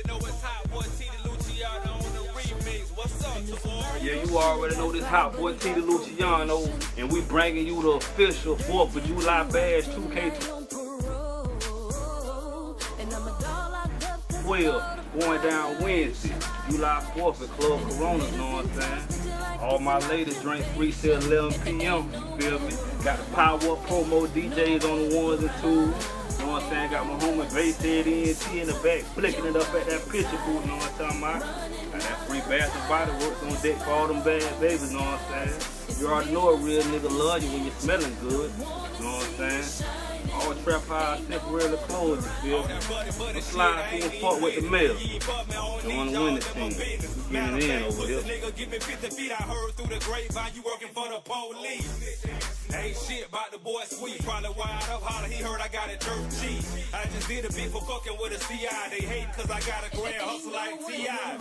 already know it's hot. Boy, T. Luciano on the remix. What's up, Tavori? Yeah, you already know this hot boy T. Luciano, and we bringing you the official 4th of July Bash 2K12 going down Wednesday, July 4th at Club Corona, know what I'm saying? All my ladies drink free till 11 p.m., you feel me? Got the Power Up promo DJs on the ones and twos. You know what I'm saying? Got my homie Bass Head ENT in the back, flicking it up at that picture booth, you know what I'm talking about? Got that free bath and body works on deck for all them bad babies, you know what I'm saying? You already know a real nigga love you when you're smelling good, you know what I'm saying? All trap house temporarily closed, you feel me? I'm sliding through and fuck with the mail. You wanna win this team. We getting in over here. Give me 50 feet, I heard through the grapevine you working for the police. Ain't shit about the boy sweet, probably wired up holler, he heard I got a dirt G. I just did a beat for fucking with a CI, they hating cause I got a grand hustle like T.I.